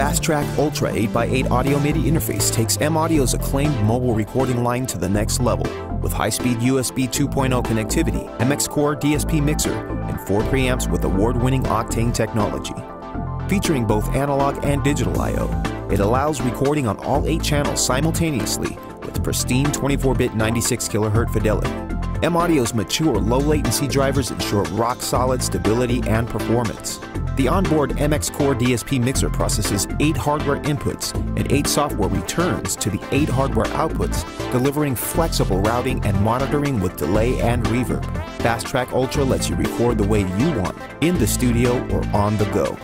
Fast Track Ultra 8x8 audio MIDI interface takes M Audio's acclaimed mobile recording line to the next level with high-speed USB 2.0 connectivity, MX Core DSP mixer, and four preamps with award-winning Octane technology. Featuring both analog and digital I/O, it allows recording on all eight channels simultaneously with pristine 24-bit 96 kHz fidelity. M Audio's mature low latency drivers ensure rock solid stability and performance. The onboard MX Core DSP mixer processes 8 hardware inputs and 8 software returns to the 8 hardware outputs, delivering flexible routing and monitoring with delay and reverb. Fast Track Ultra lets you record the way you want, in the studio or on the go.